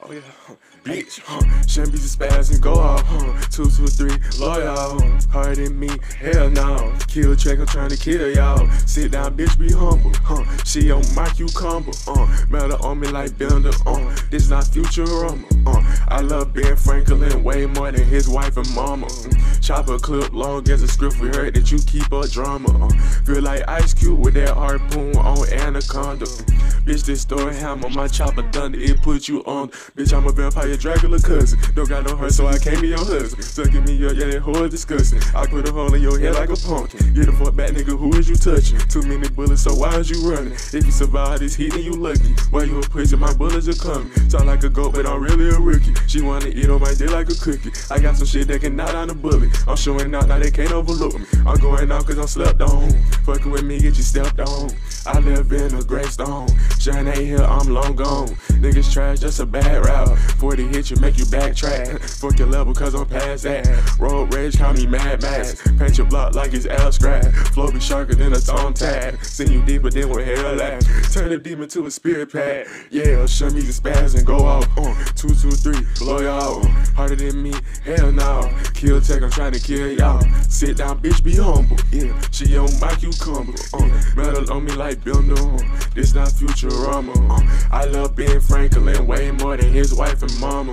Oh yeah, bitch, huh? Shouldn't be spaz and go off, huh? Two, two, three, loyal, harder than me, hell no. Kel-Tec, I'm trying to kill y'all. Sit down, bitch, be humble, huh? She on my cucumber, uh. Matter on me like Bender, uh. This not Futurama, uh. I love Ben Franklin way more than his wife and mama. Chop a clip long as a script, we heard that you keep a drama, uh. Feel like Ice Cube with that harpoon on Anaconda. Bitch, this story hammer, my chopper thunder, it put you on. Bitch, I'm a vampire Dracula cousin. Don't got no heart, so I can't be your husband. Sucking me up, yeah, that whore disgusting. I put a hole in your head like a pumpkin. Get a fuck back, nigga, who is you touching? Too many bullets, so why is you running? If you survive this heat, then you lucky. Why you a pussy, my bullets are coming. Talk like a goat, but I'm really a rookie. She wanna eat on my dick like a cookie. I got some shit that can knock down a bullet. I'm showing out, now they can't overlook me. I'm going out cause I'm slept on. Fucking with me, get you stepped on. I live in a gravestone. Shine ain't here, I'm long gone. Niggas trash, just a bad route. 40 hit you, make you backtrack. Fuck your level, cause I'm past that. Road rage, call me Mad Max. Paint your block like it's abstract. Flow be sharper than a tag. Send you deeper than where hell at. Turn a demon to a spirit pad. Yeah, show me the spaz and go off. Uh, two, two, three, blow y'all. Harder than me, hell no. Kel-Tec, I'm trying to kill y'all. Sit down, bitch, be humble. Yeah, she on my cucumber. Uh, metal on me like Bender. Uh, this not Futurama. Uh, I love Ben Franklin way more than his wife and mama.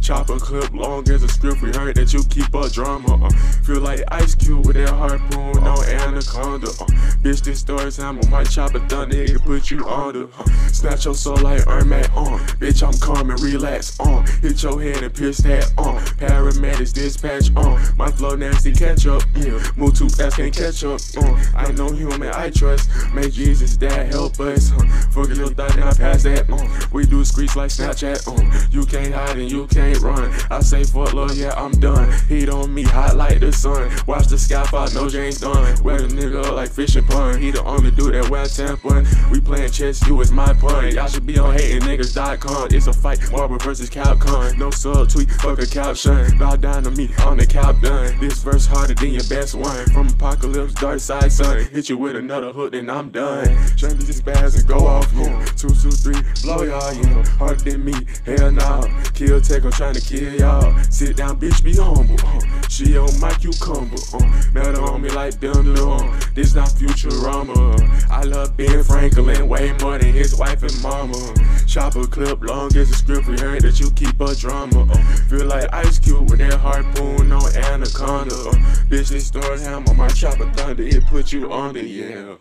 Uh, chopper clip long as a script. We heard that you keep a drama. Uh, feel like Ice Cube with that harpoon on Anaconda. Uh, bitch, this story's hammer. My chopper thunder, it put you under. Uh, snatch your soul like Ermac. Uh, bitch, I'm calm and relax. Uh, hit your head and pierce that. Uh, paramedics dispatch. Uh, my flow nasty catch up. Yeah, move too fast, can't catch up. Uh, I know human, I trust. Make Jesus dad help us. Uh, fuck your thought, and I pass that. Uh, we do screech like Snapchat. Uh, you can't hide and you can't run. I say fuck love, yeah, I'm done. Heat on me, hot like the sun. Watch the sky fall, no James done. Wear the nigga up like fishing pun. He the only dude that wear tampon. We playing chess, you is my pun. Y'all should be on hating niggas.com. It's a fight, Marvel versus Capcom. No subtweet, fuck a caption. Bow down to me on the cap done. This harder than your best one. From apocalypse, dark side sun. Hit you with another hook, then I'm done. Trying to just bags and go off. Yeah. Two, two, three, blow y'all. Yeah. Harder than me, hell no. Kel-Tec, I'm trying to kill y'all. Sit down, bitch, be humble. Uh, she on my cucumber. Uh, metal on me like Bender. Uh, this not Futurama. I love Ben Franklin way more than his wife and mama. Chopper clip long as a script. We heard that you keep a drama. Uh, feel like Ice Cube with that harpoon on Bitch, this story hammer, my chopper thunder, it put you under, yeah.